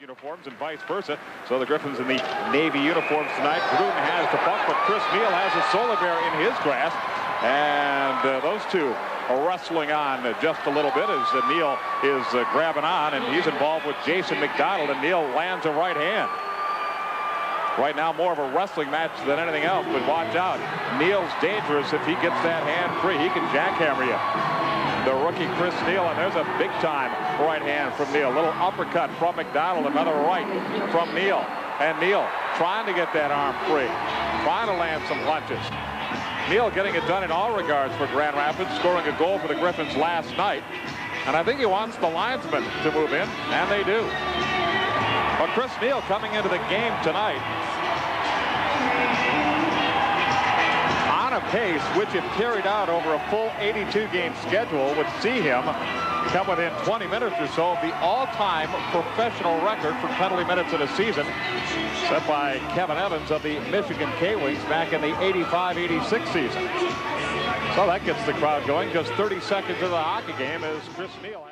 uniforms and vice versa. So the Griffins in the Navy uniforms tonight. Gruden has the puck, but Chris Neil has a solar bear in his grasp. And uh, those two are wrestling on just a little bit as uh, Neil is uh, grabbing on, and he's involved with Jason MacDonald, and Neil lands a right hand. Right now, more of a wrestling match than anything else, but watch out. Neil's dangerous if he gets that hand free. He can jackhammer you the rookie Chris Neil, and there's a big-time right hand from Neil. A little uppercut from MacDonald, another right from Neil. And Neil trying to get that arm free, trying to land some punches. Neil getting it done in all regards for Grand Rapids, scoring a goal for the Griffins last night. And I think he wants the linesmen to move in, and they do. But Chris Neil coming into the game tonight pace which, if carried out over a full 82-game schedule, would see him come within 20 minutes or so of the all-time professional record for penalty minutes in a season set by Kevin Evans of the Michigan K-Wings back in the 85-86 season. So that gets the crowd going. Just 30 seconds of the hockey game as Chris Neil